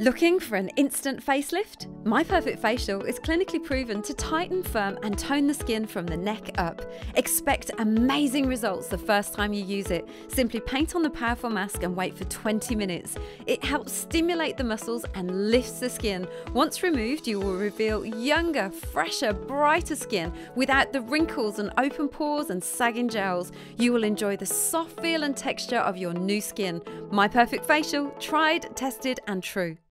Looking for an instant facelift? My Perfect Facial is clinically proven to tighten, firm, and tone the skin from the neck up. Expect amazing results the first time you use it. Simply paint on the powerful mask and wait for 20 minutes. It helps stimulate the muscles and lifts the skin. Once removed, you will reveal younger, fresher, brighter skin without the wrinkles and open pores and sagging jowls. You will enjoy the soft feel and texture of your new skin. My Perfect Facial, tried, tested, and true.